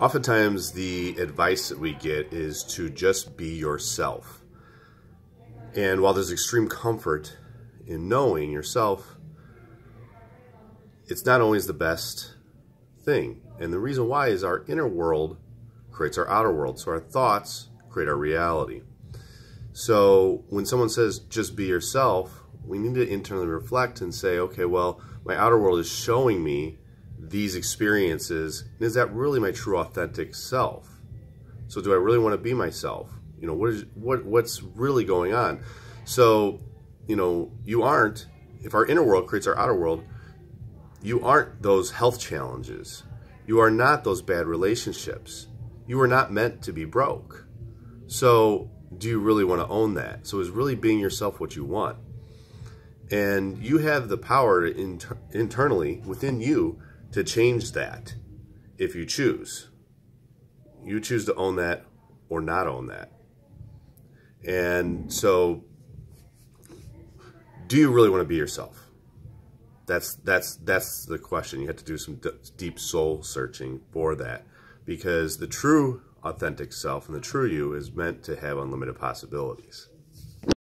oftentimes the advice that we get is to just be yourself. And while there's extreme comfort in knowing yourself, it's not always the best thing. And the reason why is our inner world creates our outer world. So our thoughts create our reality. So when someone says just be yourself, we need to internally reflect and say, okay, well, my outer world is showing me these experiences. Is that really my true authentic self? So do I really want to be myself? You know, what is what what's really going on? So, you know, you aren't if our inner world creates our outer world, you aren't those health challenges. You are not those bad relationships. You were not meant to be broke. So, do you really want to own that? So, is really being yourself what you want? And you have the power inter internally within you to change that if you choose. You choose to own that or not own that. And so, do you really want to be yourself? That's that's that's the question. You have to do some deep soul searching for that, because the true authentic self and the true you is meant to have unlimited possibilities.